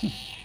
Hmm.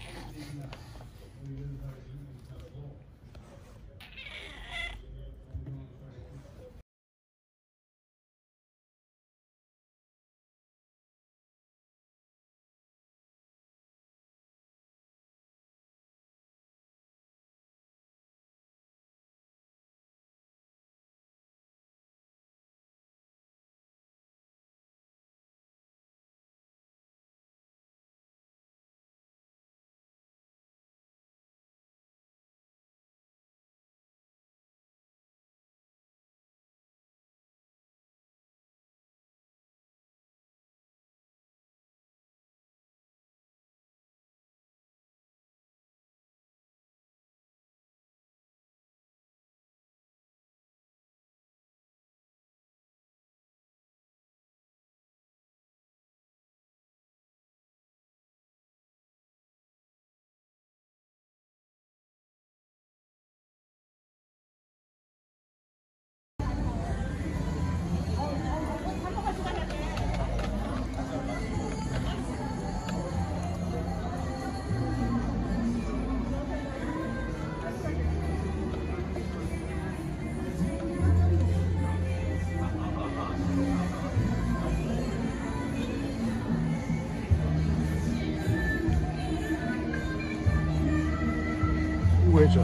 우회전.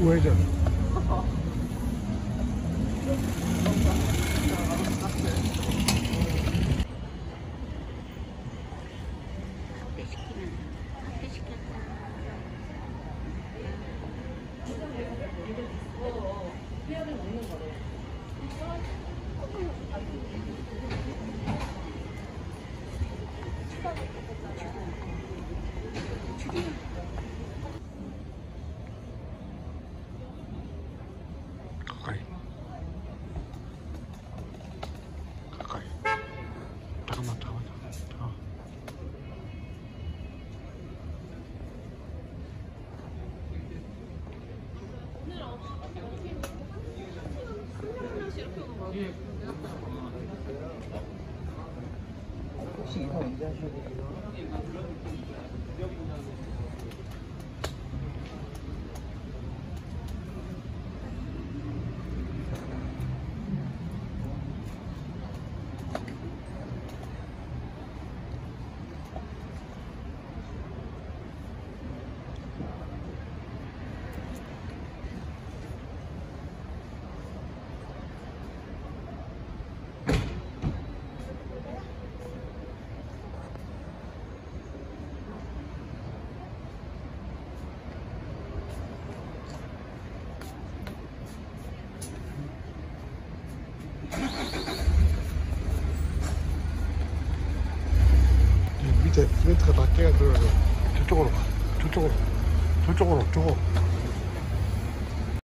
우회전. 시키면 커피 시켰다. 가까이. 가까이. 잠깐만, 잠깐만. 혹시 이사 언제 하셔야 돼요? 이 밑에 프렌트가 다 깨가 들어가서 저쪽으로 가. 저쪽으로. 저쪽으로, 저거.